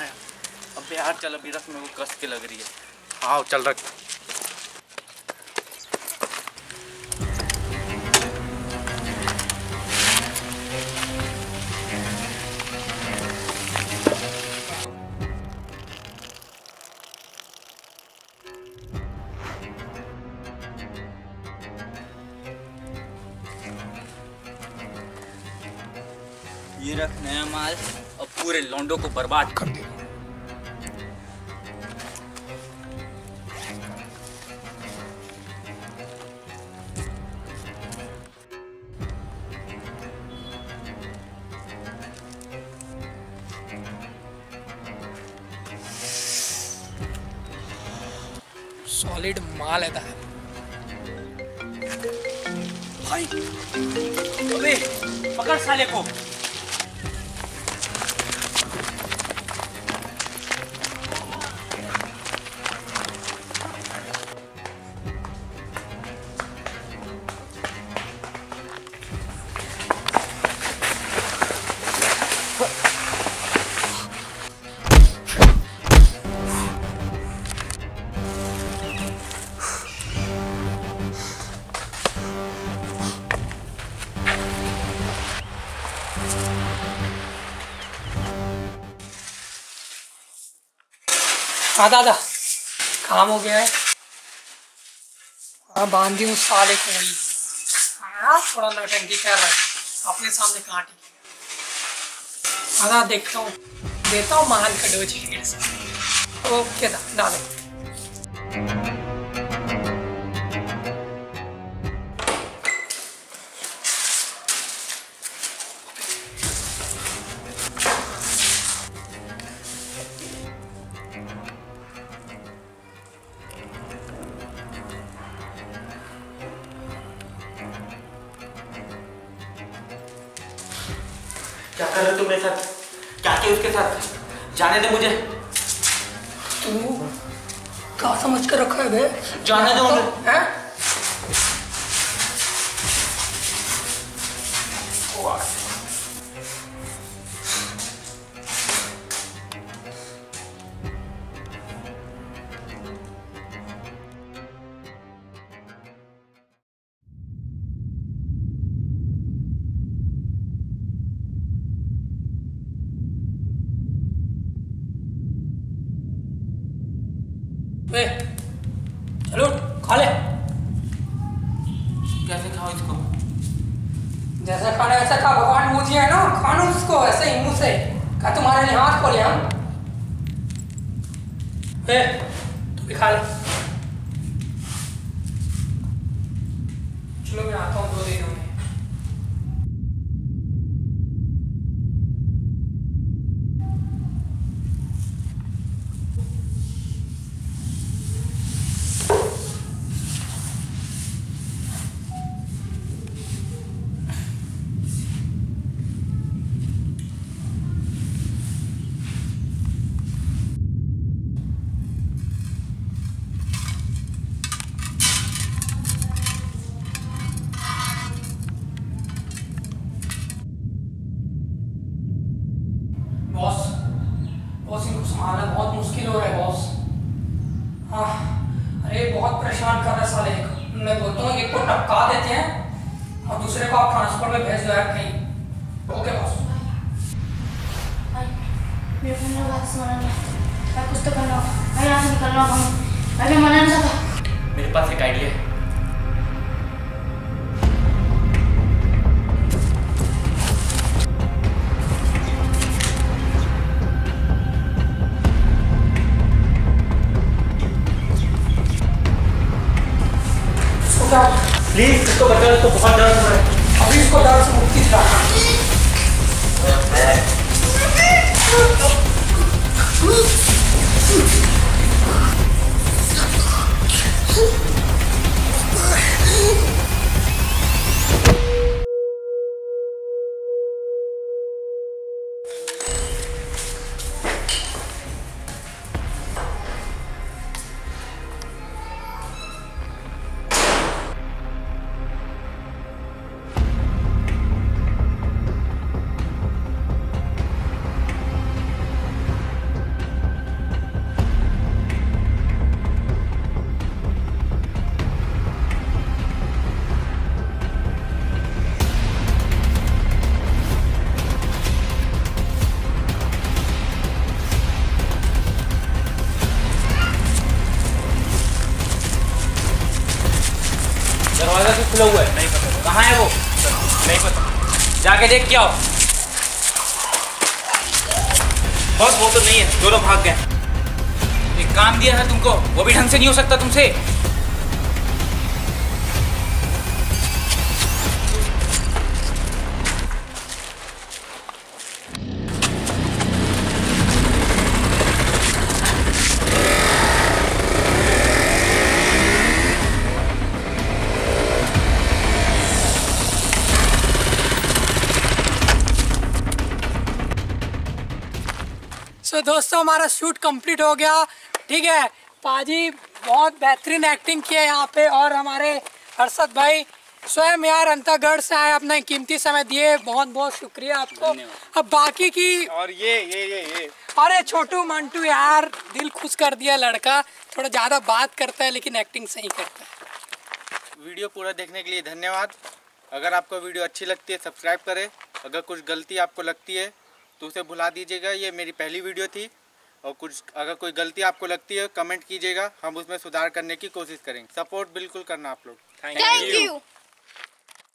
है। अब यार चल, अभी रख मेरे को कस के लग रही है। हाँ चल रख। रख नया माल और पूरे लौंडो को बर्बाद कर दे सॉलिड माल है भाई, अबे, पकड़ साले को। हाँ दादा काम हो गया है। हाँ बाँध दी हूँ, साले को वही हाँ थोड़ा नौटंकी कर रहा है। अपने सामने काट हाँ दादा देखता हूँ। देता हूँ, महान का डोज ओके, दा दादा क्या कर रहे हो तुम मेरे साथ? क्या किया उसके साथ? जाने दे मुझे। तू क्या समझ कर रखा है बे? जाने दो मुझे। हैं? बे चलो खा ले। कैसे खाओ इसको। जैसा खाना वैसा खा। भगवान मुझे है ना खाना उसको ऐसे ही मुँह से। क्या तुम्हारे लिए हाथ खोले हम। ए तू भी खा ले। चलो मैं आता हूँ दो दिनों में बॉस संभालना बहुत मुश्किल हो रहा है बॉस हाँ अरे बहुत परेशान कर रहा है साले एक। मैं बोलता हूँ एक को टपका देते हैं और दूसरे को आप ट्रांसफ़र में भेज दो यार कहीं। ओके बॉस भाई मेरे को मेरा बात मैं कुछ तो करना होगा। मैं यहाँ से निकलना होगा। मैं मैं मना नहीं सकता मेरे पास एक आइडिया है। प्लीज़ इसको बचाओ तो बहुत डर है अभी इसको डर से मुक्ति दिला Thank खुला हुआ है नहीं पता कहाँ है वो? नहीं पता जाके देख क्या हो बस, वो तो नहीं है, दोनों भाग गए। एक काम दिया है तुमको, वो भी ढंग से नहीं हो सकता तुमसे। सो so, दोस्तों हमारा शूट कंप्लीट हो गया। ठीक है? पाजी बहुत बेहतरीन एक्टिंग किया यहाँ पे और हमारे हर्षद भाई स्वयं यार अंतागढ़ से आए अपना कीमती समय दिए। बहुत बहुत शुक्रिया आपको। अब बाकी की और ये ये ये ये। अरे छोटू मंटू यार दिल खुश कर दिया लड़का। थोड़ा ज़्यादा बात करता है लेकिन एक्टिंग सही करता है। वीडियो पूरा देखने के लिए धन्यवाद। अगर आपको वीडियो अच्छी लगती है सब्सक्राइब करें। अगर कुछ गलती आपको लगती है तो उसे भुला दीजिएगा ये मेरी पहली वीडियो थी। और कुछ अगर कोई गलती आपको लगती है कमेंट कीजिएगा हम उसमें सुधार करने की कोशिश करेंगे। सपोर्ट बिल्कुल करना आप लोग। Thank you.